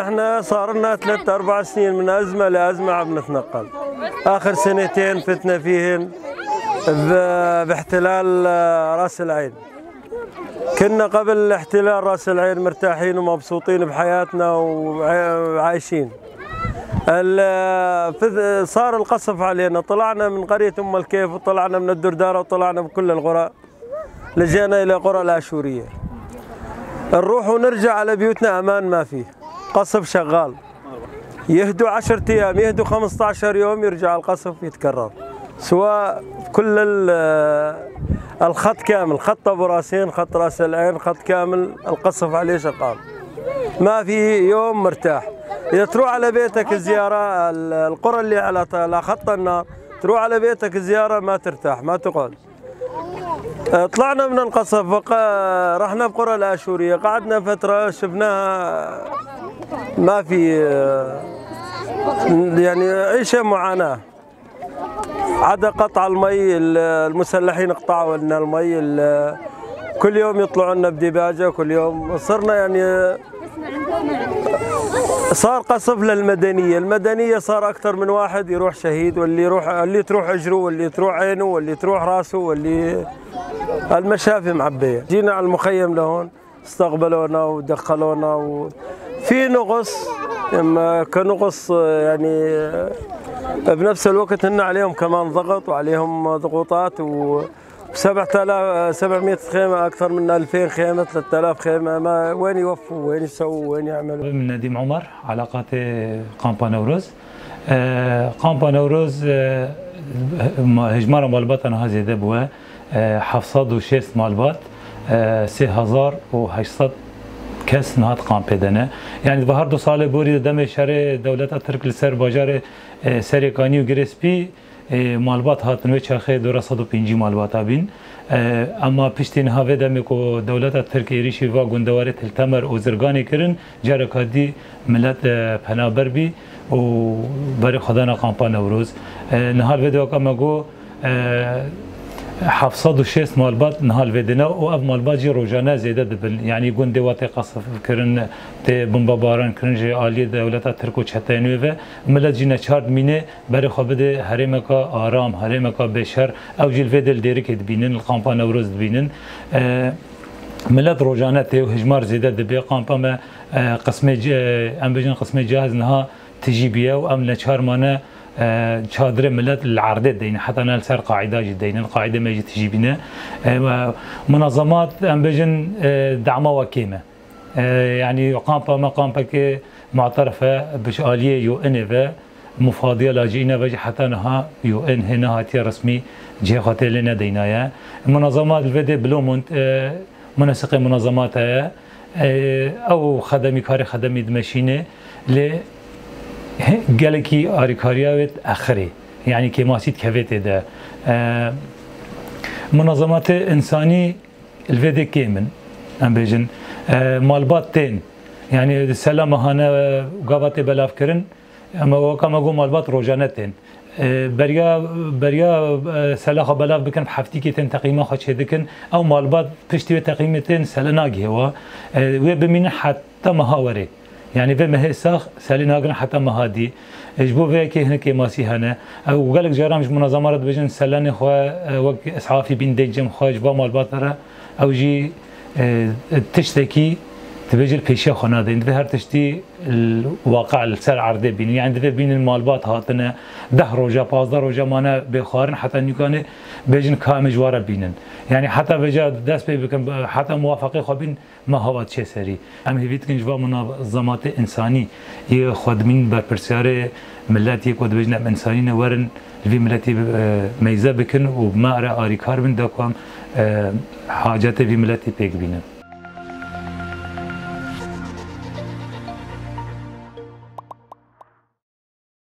إحنا صار لنا ثلاث أربع سنين من أزمة لأزمة عم نتنقل. آخر سنتين فتنا فيهن باحتلال آه، رأس العين. كنا قبل احتلال رأس العين مرتاحين ومبسوطين بحياتنا وعايشين. صار القصف علينا. طلعنا من قرية أم الكيف وطلعنا من الدردارة وطلعنا من كل القرى لجينا إلى قرى الآشورية. نروح ونرجع على بيوتنا أمان ما فيه. قصف شغال. يهدوا 10 أيام يهدوا 15 يوم يرجع القصف يتكرر. سواء كل الخط كامل خط أبو راسين خط راس العين خط كامل القصف عليه شغال ما في يوم مرتاح. إذا تروح على بيتك زيارة ال- القرى اللي على خط النار تروح على بيتك زيارة ما ترتاح ما تقعد. آه، طلعنا من القصف وق- رحنا بقرى الآشورية قعدنا فترة شفناها. ما في آه، يعني عيشة معاناة. عدا قطع المي ال- المسلحين قطعوا لنا المي ال- كل يوم يطلعوا لنا بديباجة كل يوم صرنا يعني صار قصف للمدنية، المدنية صار أكثر من واحد يروح شهيد واللي يروح اللي تروح أجره واللي تروح عينه واللي تروح راسه واللي المشافي معبية، جينا على المخيم لهون استقبلونا ودخلونا و... في نقص كنقص يعني بنفس الوقت هن عليهم كمان ضغط وعليهم ضغوطات و 7000 700 خيمة أكثر من 2000 خيمة 3000 خيمة. ما وين يوفوا؟ وين يسووا؟ وين يعملوا؟ من نديم عمر علاقات قامبا نوروز آه، قامبا نوروز آه، هجمار مالبات أنا هذه دبوه حفصد وشيست مالبات آه، هزار و هشتصد کس نهات قامپه دنه. یعنی به هر دو سال بوری دم شهر دولت ترک لسر باجار اه، سریکانی و گرسپی مالبات هاتن و چرخه دورا 105 مالبات بین. اما پشتین هاوه دم کو دولت ترک ایریشی و گندواره تلتمر و زرگانی کرن جرکادی ملت پنابر بی و برای خدا قامپا نوروز. اه، نهال ویدیو کامگو 706 مالبات نهال ودنا و اف مالبات جي روجانا زيادة دبل يعني يقول دي واتي قصف كرن تي بمبا باران كرن جي آلية دولتا تركو چهتينوه و ملت جينا چارد مينه بري خواب ده هرمكا آرام هرمكا بشر. أو جيل ودل ديرك دبينن القامپا نوروز دبينن آه ملت روجانه ته و هجمار زيادة دبي. قامپا ما آه قسمه ام بجن قسمه جاهز نها تجي بيا و ام لچار مانه چادر ملت العرض دين حتى نال سر قاعدة جدين القاعدة ما تجيبنا منظمات أم بجن دعمة وكيمة. يعني قامبا ما قامبا معترفة بش آلية يو إن مفاضية لاجئين بجي حتى نها يو إن هنا هاتي رسمي جهة خاطر لنا دينايا منظمات الفيدي بلومونت منسق منظمات أو خدمي كاري خدمي دمشينه گلکی آریکاریاویت ويت أخري يعني ماسید که ویت ده منظمات إنساني الویده كيمن ام بيجن مالبات تين يعني سلام هانا قوات بلاف كرن اما وکم اگو مالبات روجانه تين بريا بريا سلاح بلاف بکن حفتی که تن تقیمه خود شده أو مالبات پشتی و تقیمه تین سلاناگی هوا و حتى حتی مهاوره يعني في مهساخ سالي ناقن حتى مهادي اجبو في كي هناك ماسي هنا وقال لك جرام منظمات بجن سلاني خو وق اسعافي بين دجم خو اجبا مال باطره أو جي تشتكي تبجل بيشي خنا دين في هر تشتي الواقع السر عرضه بين يعني في بين المالبات هاتنا ده روجا باز روجا مانا بخارن. حتى نيكانه بيجن كام جواره بينن يعني حتى بجا دست بي بكن حتى موافقه خبين ما هو چه سري ام هيفيت كن جوا منظمات انساني ي خدمين بر برسياره ملتي كود بجنا انساني نورن. في ملتي ميزه بكن وما ارى اري كار من دكم حاجات في ملتي بيك بينن